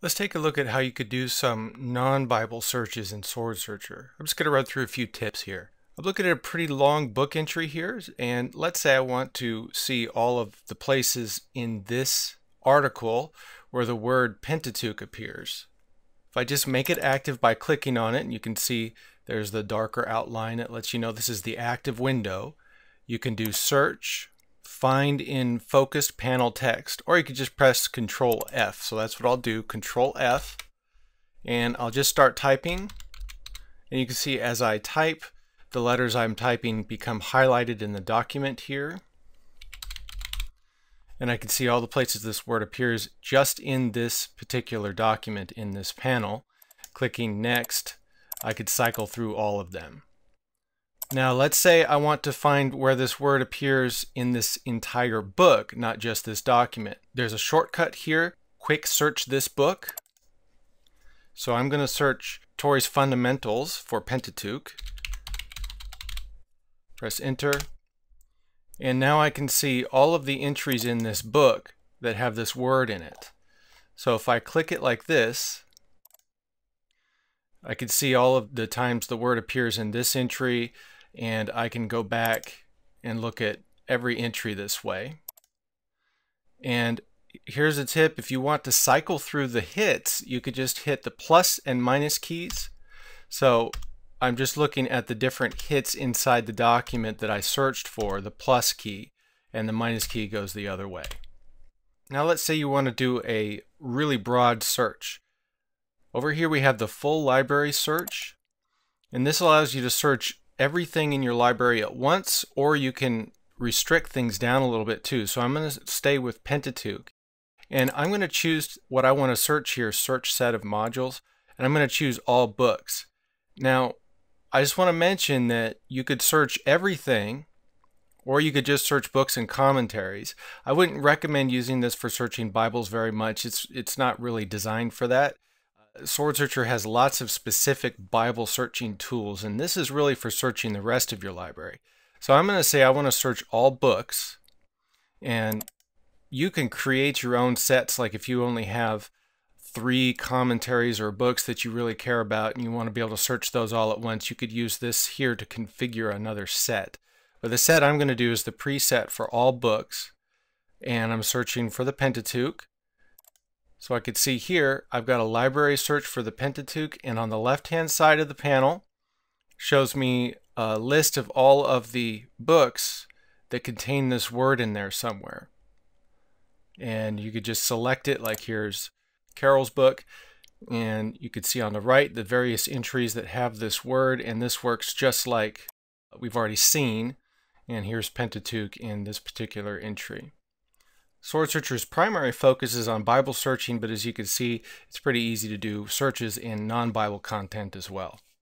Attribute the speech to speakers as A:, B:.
A: Let's take a look at how you could do some non-Bible searches in SwordSearcher. I'm just going to run through a few tips here. I'm looking at a pretty long book entry here, and let's say I want to see all of the places in this article where the word Pentateuch appears. If I just make it active by clicking on it, and you can see there's the darker outline, it lets you know this is the active window. You can do search, find in focused panel text, or you could just press Control F. So that's what I'll do, Control F, and I'll just start typing. And you can see as I type, the letters I'm typing become highlighted in the document here. And I can see all the places this word appears just in this particular document in this panel. Clicking Next, I could cycle through all of them. Now let's say I want to find where this word appears in this entire book, not just this document. There's a shortcut here, quick search this book. So I'm going to search Torrey's Fundamentals for Pentateuch. Press enter. And now I can see all of the entries in this book that have this word in it. So if I click it like this, I can see all of the times the word appears in this entry, and I can go back and look at every entry this way. And here's a tip, if you want to cycle through the hits, you could just hit the plus and minus keys. So I'm just looking at the different hits inside the document that I searched for, the plus key, and the minus key goes the other way. Now let's say you want to do a really broad search. Over here we have the full library search, and this allows you to search everything in your library at once, or you can restrict things down a little bit too. So I'm going to stay with Pentateuch. And I'm going to choose what I want to search here, search set of modules, and I'm going to choose all books. Now, I just want to mention that you could search everything, or you could just search books and commentaries. I wouldn't recommend using this for searching Bibles very much. It's, it's not really designed for that. SwordSearcher has lots of specific Bible searching tools, and this is really for searching the rest of your library. So I'm going to say I want to search all books, and you can create your own sets. Like if you only have three commentaries or books that you really care about and you want to be able to search those all at once, you could use this here to configure another set. But the set I'm going to do is the preset for all books, and I'm searching for the Pentateuch. So I could see here, I've got a library search for the Pentateuch, and on the left-hand side of the panel shows me a list of all of the books that contain this word in there somewhere. And you could just select it, like here's Carol's book, and you could see on the right the various entries that have this word, and this works just like we've already seen. And here's Pentateuch in this particular entry. SwordSearcher's primary focus is on Bible searching, but as you can see, it's pretty easy to do searches in non-Bible content as well.